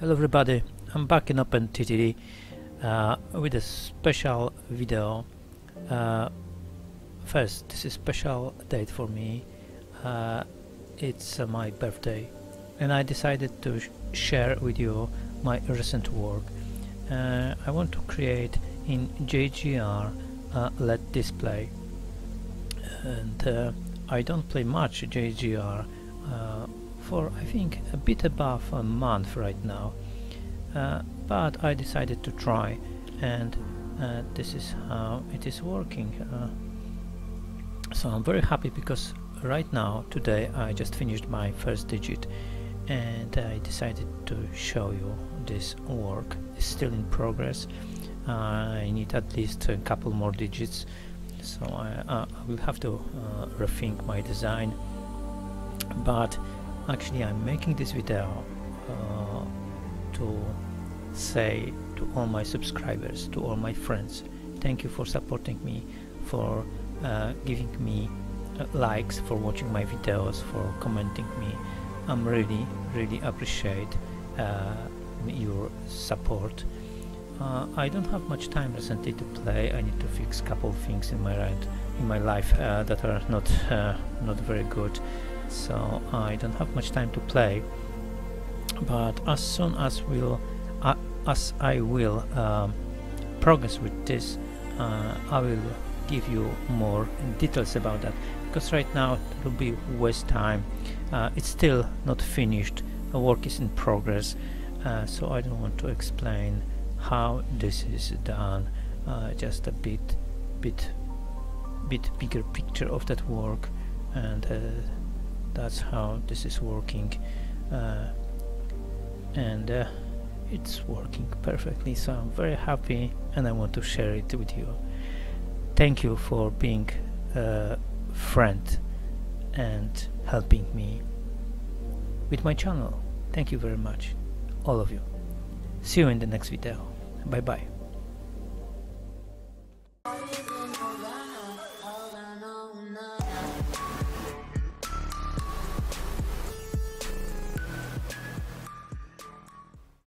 Hello everybody, I'm back in OpenTTD uh, with a special video. Uh, first, this is special date for me. Uh, it's uh, my birthday and I decided to sh share with you my recent work. Uh, I want to create in JGR a LED display and uh, I don't play much JGR for I think a bit above a month right now. Uh, but I decided to try and uh, this is how it is working uh, so I'm very happy because right now today I just finished my first digit and I decided to show you this work. It's still in progress. I need at least a couple more digits so I, I will have to uh, rethink my design. But actually I'm making this video uh, to say to all my subscribers to all my friends thank you for supporting me for uh, giving me uh, likes for watching my videos for commenting me. I'm really really appreciate uh, your support. Uh, I don't have much time recently to play. I need to fix couple things in my right, in my life uh, that are not not very good so I don't have much time to play but as soon as will uh, as I will um, progress with this uh, I will give you more details about that. Because right now it will be waste time. Uh, it's still not finished. The work is in progress. Uh, so I don't want to explain how this is done. Uh, just a bit bit bit bigger picture of that work and uh, that's how this is working uh, and uh, it's working perfectly so I'm very happy and I want to share it with you. Thank you for being a friend and helping me with my channel. Thank you very much all of you. See you in the next video. Bye bye